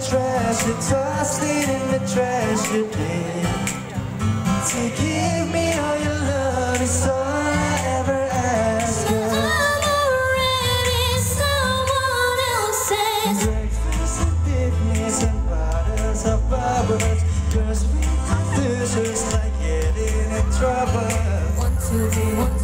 trash, you toss it in the trash, you did. To give me all your love is all I ever ask you. I'm already someone else's. Breakfast and business and bottles of bubbles. Girls with confusers like getting in trouble. One, two, three, one, two.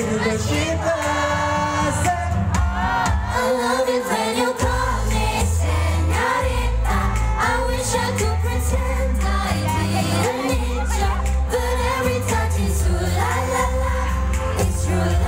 the. I love it when you call me senorita. I wish I could pretend I didn't need but every touch is la la la. It's true.